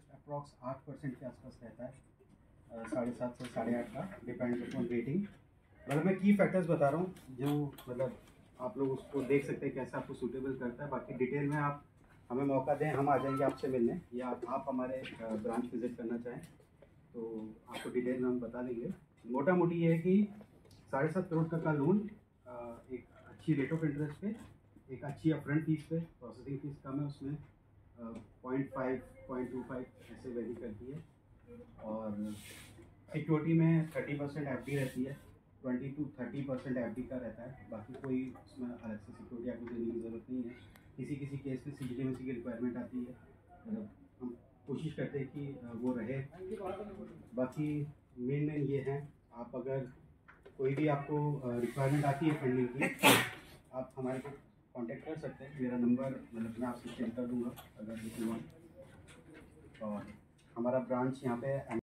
Interest approx आठ percent के आसपास रहता है। साढ़े सात से साढ़े आठ का डिपेंड अपॉन रेटिंग मतलब मैं की फैक्टर्स बता रहा हूँ, जो मतलब आप लोग उसको देख सकते हैं कैसे आपको सूटेबल करता है। बाकी डिटेल में आप हमें मौका दें, हम आ जाएँगे आपसे मिलने, या आप हमारे ब्रांच विज़िट करना चाहें तो आपको डिटेल में हम बता देंगे। मोटा मोटी ये है कि साढ़े सात करोड़ तक का लोन एक अच्छी रेट ऑफ़ इंटरेस्ट पे, एक अच्छी अपफ्रंट फ़ीस पे प्रोसेसिंग फ़ीस कम है उसमें। Point five, point two five ऐसे वैरी करती है। और सिक्योरिटी में थर्टी परसेंट एफडी रहती है। Twenty to thirty percent FD का रहता है। बाकी कोई उसमें अलग से सिक्योरिटी आपको देने की ज़रूरत नहीं है। किसी किसी केस में सी की रिक्वायरमेंट आती है। मतलब हम कोशिश करते हैं कि वो रहे। बाकी मेन मेन ये हैं। आप अगर कोई भी आपको रिक्वायरमेंट आती है फंडिंग की, आप हमारे को कांटेक्ट कर सकते हैं। मेरा नंबर मतलब मैं आपसे शेयर कर दूँगा, अगर और हमारा ब्रांच यहाँ पे